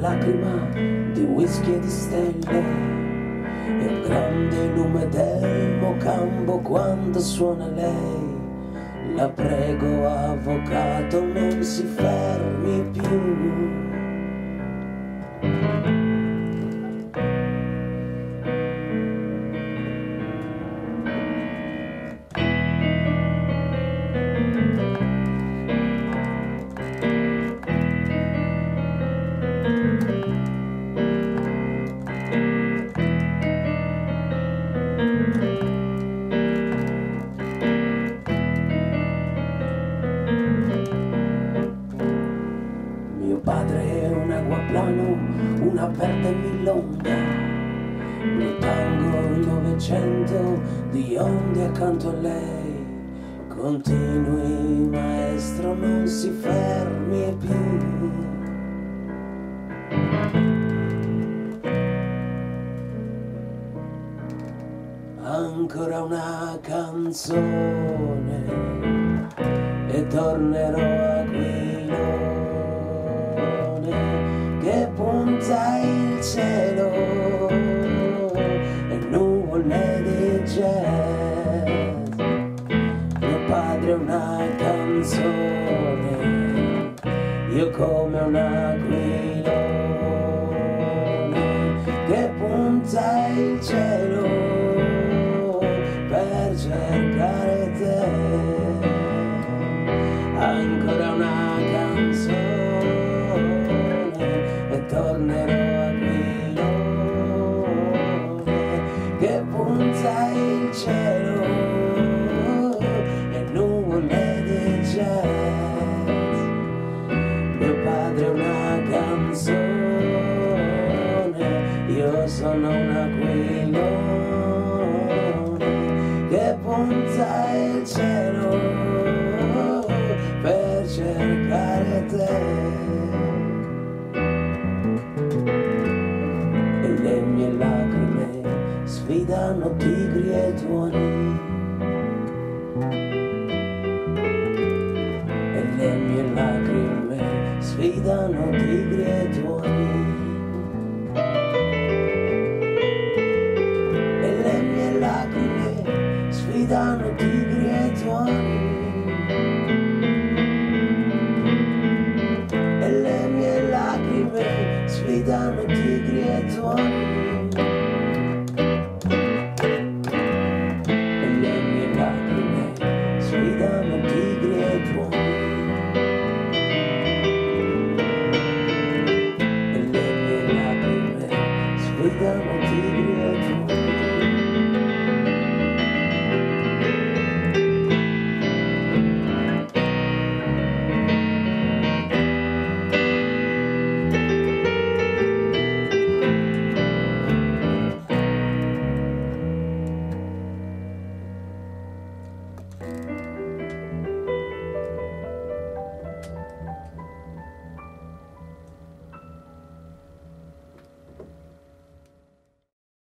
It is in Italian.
lacrima di whisky e di stelle e un grande lume del mocambo quando suona lei. La prego avvocato non si fermi più. Mio padre è un aguaplano, una verde millonga, un tango novecento di onde accanto a lei. Continui maestro, non si fermi Ancora una canzone e tornerò a Aquilone che punta il cielo e nuvole di jazz. Mio padre una canzone, io come un aquilone che punta il cielo punta il cielo e nuvole di jazz mio padre è una canzone io sono un aquilone che punta il cielo per cercare te. sfidano tigri e tuoni. E le mie lacrime sfidano tigri e tuoni. E le mie lacrime sfidano tigri e tuoni. E le mie lacrime sfidano tigri e tuoni.